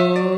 Oh.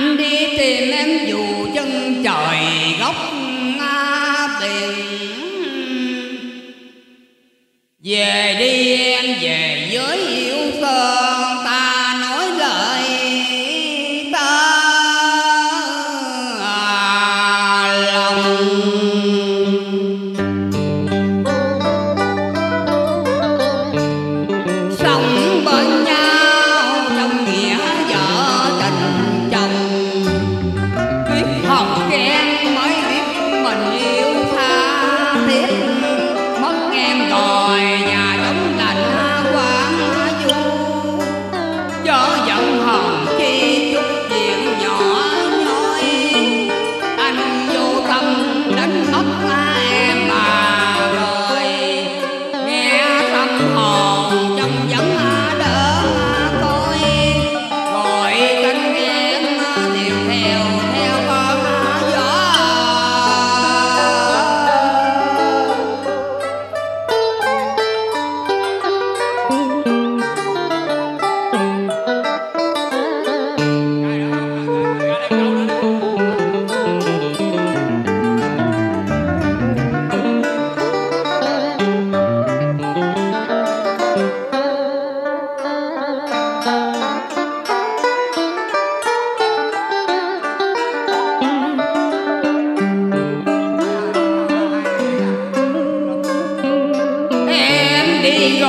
anh đi tìm em dù chân trời góc biển về đi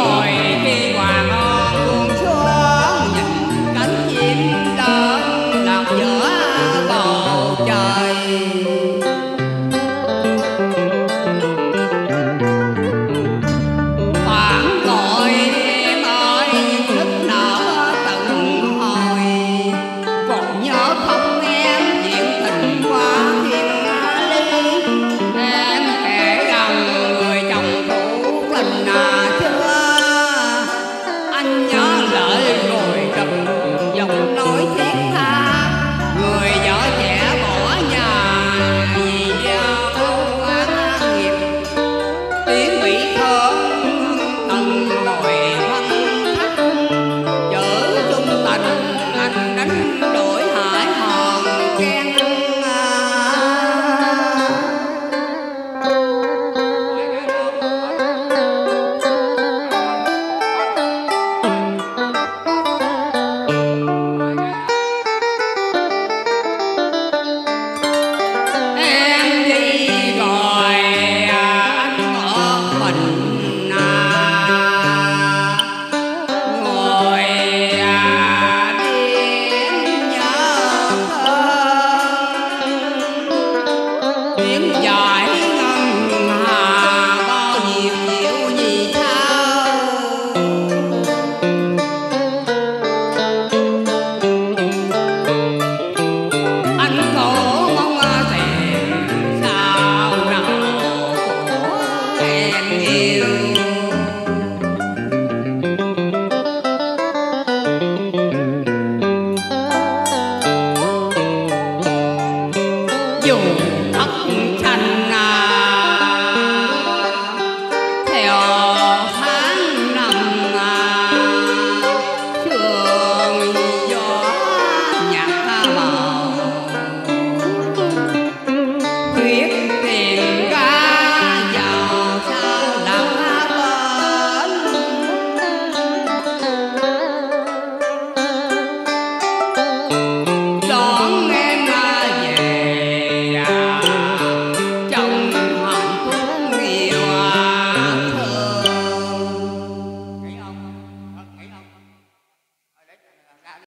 tiếng dài.